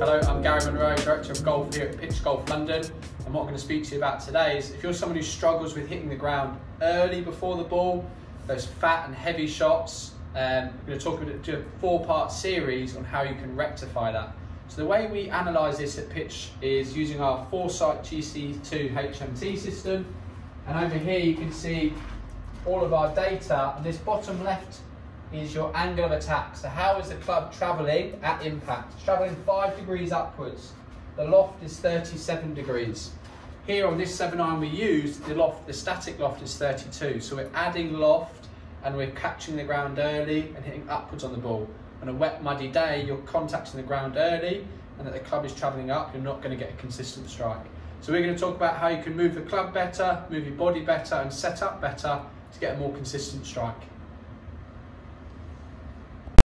Hello, I'm Gary Munro, Director of Golf here at Pitch Golf London. And what I'm going to speak to you about today is if you're someone who struggles with hitting the ground early before the ball, those fat and heavy shots, um, we're going to talk about a four-part series on how you can rectify that. So the way we analyse this at Pitch is using our Foresight GC2 HMT system. And over here you can see all of our data. And this bottom left is your angle of attack. So how is the club travelling at impact? It's travelling five degrees upwards. The loft is 37 degrees. Here on this 7 iron we used, the loft, the static loft is 32. So we're adding loft and we're catching the ground early and hitting upwards on the ball. On a wet, muddy day, you're contacting the ground early and that the club is travelling up, you're not going to get a consistent strike. So we're going to talk about how you can move the club better, move your body better and set up better to get a more consistent strike.